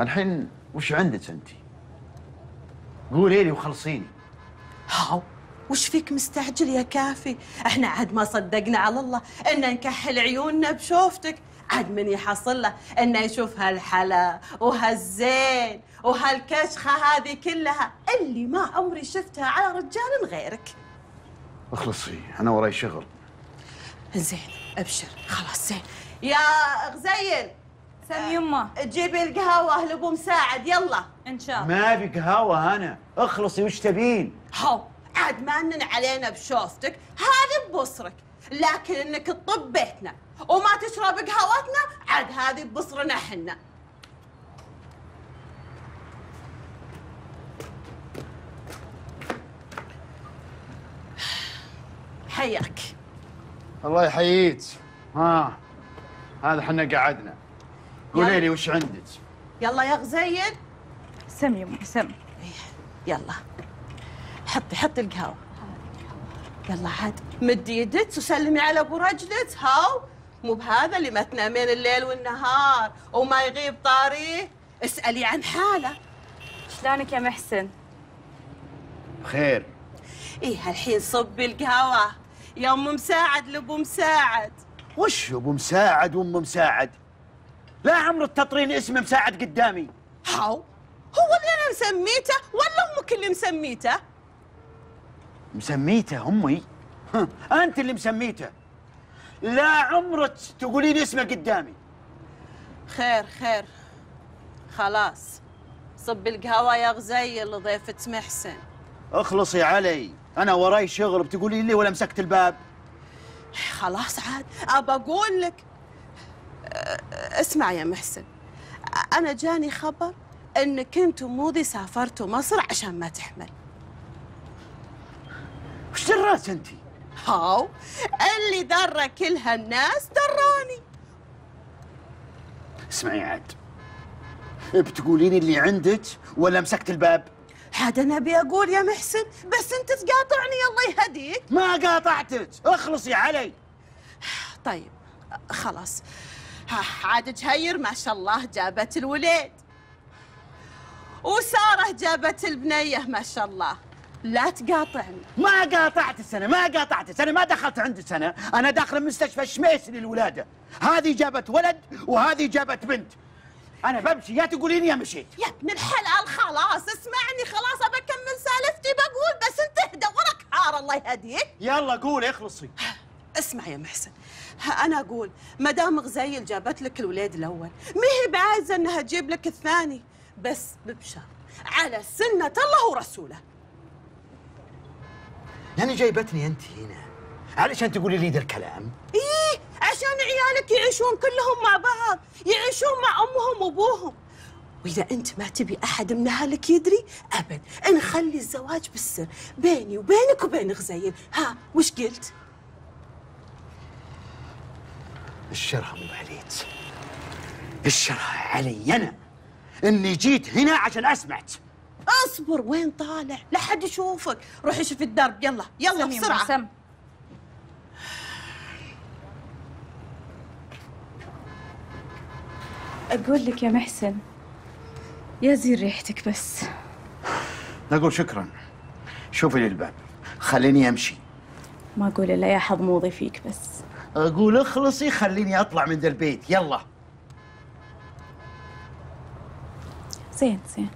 الحين وش عندك أنت؟ قولي لي وخلصيني. هاو وش فيك مستعجل يا كافي؟ إحنا عاد ما صدقنا على الله إن نكحل عيوننا بشوفتك. عاد من يحصل له انه يشوف هالحلا وهالزين وهالكشخة هذه كلها اللي ما عمري شفتها على رجال غيرك. اخلصي أنا وراي شغل. زين أبشر. خلاص زين. يا غزيل! سم يمه جيبي القهوه لابو مساعد يلا. إن شاء الله. ما ابي قهوه أنا. اخلصي وش تبين؟ هاو عاد ما انن علينا بشوفتك هذه ببصرك. لكن إنك تطب بيتنا وما تشرب قهوتنا عاد هذه ببصرنا إحنا. حياك. الله يحييك. ها هذا حنا قعدنا. قولي لي وش عندك؟ يلا يا غزيل سم يمه سم. يلا. حطي حطي القهوة. يلا عاد مدي يدك وسلمي على أبو رجلك. هاو مو بهذا اللي ما تنامين الليل والنهار وما يغيب طاريه اسألي عن حالة. شلونك يا محسن؟ خير إيه هالحين صبي القهوة. يا ام مساعد لأبو مساعد. وش أبو مساعد وأم مساعد؟ لا عمر التطرين اسمه مساعد قدامي. هاو؟ هو اللي أنا مسميته ولا أمك اللي مسميته؟ مسميته أمي؟ أنت اللي مسميته. لا عمرك تقولين اسمه قدامي. خير خير. خلاص. صبي القهوة يا غزيل لضيفة محسن. اخلصي علي. أنا وراي شغل بتقولين لي ولا مسكت الباب؟ خلاص عاد أبى أقول لك اسمع يا محسن. أنا جاني خبر انك انت وموذي سافرتوا مصر عشان ما تحمل. وش دراك أنت؟ هاو اللي درى كل هالناس دراني. اسمعي عاد. بتقولين اللي عندك ولا مسكت الباب؟ هذا أنا أبي أقول يا محسن بس أنت تقاطعني الله يهديك. ما قاطعتك اخلصي علي. طيب خلاص. ها عاد جهير ما شاء الله جابت الوليد. وسارة جابت البنية ما شاء الله. لا تقاطعني. ما قاطعت السنة ما قاطعت السنة ما دخلت عند السنة أنا داخل مستشفى الشميس للولادة. هذه جابت ولد وهذه جابت بنت. أنا بمشي يا تقولين يا مشيت. يا ابن الحلال خلاص اسمعني خلاص أبى أكمل سالفتي بقول بس انت اهدى وراك حار الله يهديك. يلا قولي اخلصي. اسمع يا محسن. ها أنا أقول ما دام غزيل جابت لك الوليد الأول ما هي بعايزة إنها تجيب لك الثاني؟ بس ببشر على سنة الله ورسوله. يعني جايبتني أنت هنا علشان تقولي لي ذا الكلام؟ إيه عشان عيالك يعيشون كلهم مع بعض يعيشون مع أمهم وأبوهم. وإذا أنت ما تبي أحد من أهلك يدري أبد نخلي الزواج بالسر بيني وبينك وبين غزيل. ها وش قلت؟ الشرها مو عليك الشرها علي أنا إني جيت هنا عشان أسمعك. أصبر وين طالع؟ لا حد يشوفك. روحي شوفي الدرب. يلا يلا بسرعة. سم أقول لك يا محسن يا زين ريحتك بس. أقول شكرا. شوفي لي الباب. خليني أمشي. ما أقول إلا يا حظ فيك بس. أقول اخلصي خليني أطلع من ذا البيت. يلا. زين زين.